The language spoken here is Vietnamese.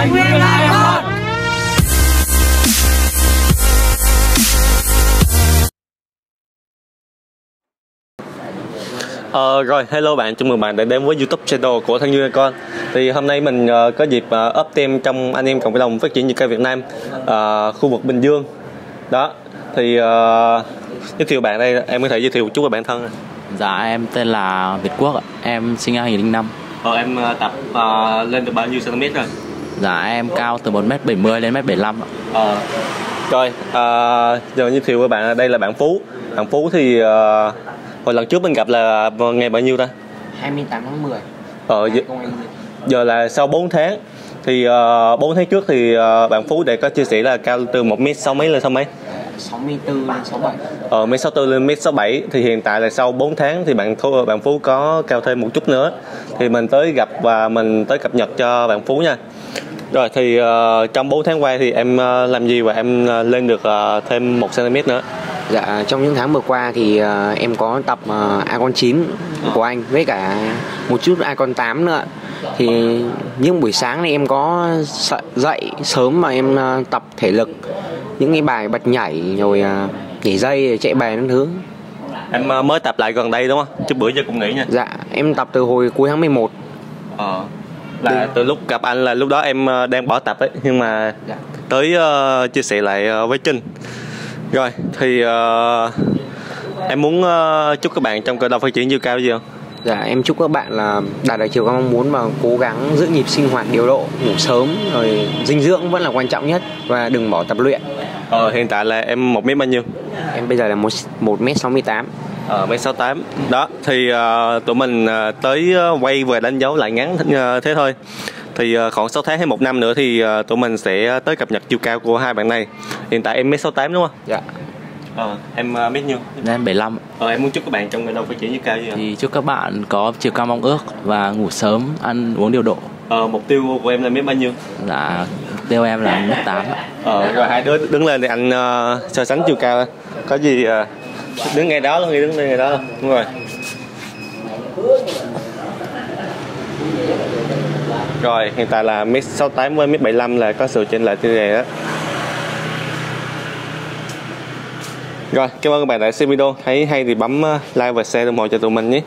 Đại Nguyên là hơn Ờ, rồi, hello bạn, chào mừng bạn đã đến với YouTube channel của Thân Như Con. Thì hôm nay mình uh, có dịp uh, up team trong anh em cộng đồng phát triển như cây Việt Nam, uh, khu vực Bình Dương. Đó, thì uh, giới thiệu bạn đây, em có thể giới thiệu một chút về bản thân. Dạ em tên là Việt Quốc ạ. Em sinh năm 2005. Ờ, em uh, tập uh, lên được bao nhiêu cm rồi? Dạ em cao từ 1m70 đến 1m75 ạ. Ờ, rồi, uh, giờ giới thiệu với bạn đây là bạn Phú. Bạn Phú thì uh, hồi lần trước mình gặp là ngày bao nhiêu ta? 28 tháng 10 ờ giờ, giờ là sau 4 tháng. Thì uh, 4 tháng trước thì uh, bạn Phú để có chia sẻ là cao từ 1 m sáu mấy lên sáu mấy? 64 lên 67 Ờ, mét 64 lên mét 67 thì hiện tại là sau 4 tháng thì bạn Phú, bạn Phú có cao thêm một chút nữa. Thì mình tới gặp và mình tới cập nhật cho bạn Phú nha rồi thì uh, trong 4 tháng qua thì em uh, làm gì và em uh, lên được uh, thêm 1 cm nữa? Dạ trong những tháng vừa qua thì uh, em có tập uh, Icon 9 của anh với cả một chút Icon 8 nữa. Thì những buổi sáng này em có dậy sớm mà em uh, tập thể lực những cái bài bật nhảy rồi uh, nhảy dây chạy bè những thứ. Em uh, mới tập lại gần đây đúng không? Chứ bữa giờ cũng nghỉ nha. Dạ em tập từ hồi cuối tháng 11 ờ là từ lúc gặp anh là lúc đó em đang bỏ tập ấy nhưng mà dạ. tới uh, chia sẻ lại uh, với Trinh rồi thì uh, em muốn uh, chúc các bạn trong cơ động phát triển như cao gì không Dạ em chúc các bạn là đạt được chiều cao mong muốn và cố gắng giữ nhịp sinh hoạt điều độ, ngủ sớm rồi dinh dưỡng vẫn là quan trọng nhất và đừng bỏ tập luyện. Ờ hiện tại là em một mét bao nhiêu? Em bây giờ là một một mét sáu mươi tám. Ờ mét sáu tám. Đó thì uh, tụi mình uh, tới uh, quay về đánh dấu lại ngắn uh, thế thôi. Thì uh, khoảng 6 tháng hay một năm nữa thì uh, tụi mình sẽ tới cập nhật chiều cao của hai bạn này. Hiện tại em sáu tám đúng không? Dạ. Ờ em uh, mét nhiêu dạ, em 75 ờ em muốn chúc các bạn trong ngày đầu phát triển như cao gì thì chúc các bạn có chiều cao mong ước và ngủ sớm ăn uống điều độ. Ờ mục tiêu của em là mét bao nhiêu? Dạ mục tiêu em là mét tám ờ rồi hai đứa đứng lên thì anh uh, so sánh chiều cao. Có gì uh, đứng ngay đó luôn đứng ngay đó luôn đúng rồi Rồi, hiện tại là mét 68 với mét 75 là có sự chênh lệch như này đó. Rồi, cảm ơn các bạn đã xem video. Thấy hay thì bấm uh, like và share ủng hộ cho tụi mình nhé.